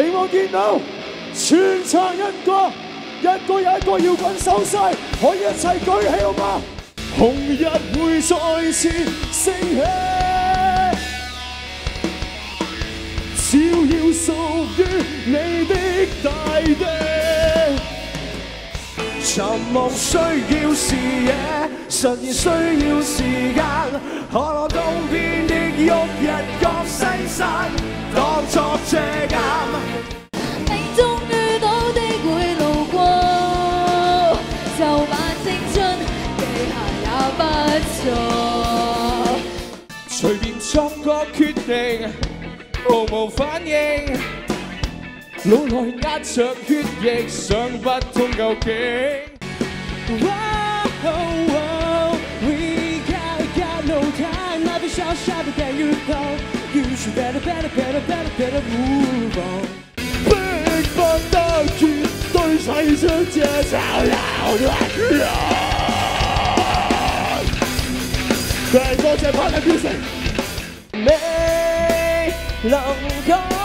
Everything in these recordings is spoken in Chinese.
希望见到全场一个一个又一个摇滚手势，可以一齐举起好吗？红日会再次升起，照耀属于你的大地。尋夢需要视野，實現需要时间。可攞東當作借鑑。命中遇到的会路过，就把青春，记下也不错。随便作个决定，毫无反应。脑内压着血液，想不通究竟。Wow, we got, got no time, I'll be shot, shot to get you go. Should better, better, better, better, better move on. 逼不得絕對砌出這吵鬧的人。係多謝 Partner Music。未能確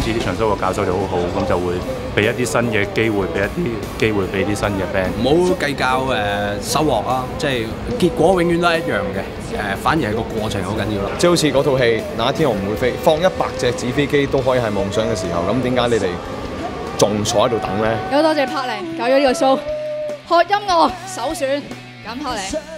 今次呢場 show 個教授就好好，咁就會俾一啲新嘅機會，俾一啲機會俾啲新嘅 band。唔好計較誒、呃收穫啦，即係結果永遠都係一樣嘅，誒、反而係個過程好緊要啦。即係好似嗰套戲《那一天我唔會飛》，放一百隻紙飛機都可以係夢想嘅時候，咁點解你哋仲坐喺度等咧？有多謝柏寧搞咗呢個 show，學音樂首選揀柏寧。